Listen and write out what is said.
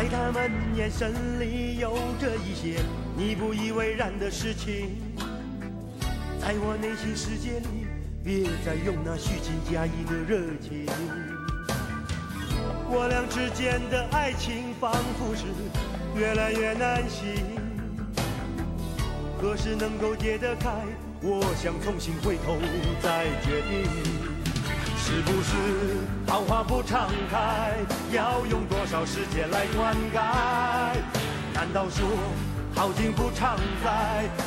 在他们眼神里有着一些你不以为然的事情在我内心世界里别再用那虚情假意的热情。我俩之间的爱情仿佛是越来越难行，何时能够解得开？我想重新回头再决定，是不是桃花不常开？要用多少时间来灌溉？难道说好景不常在？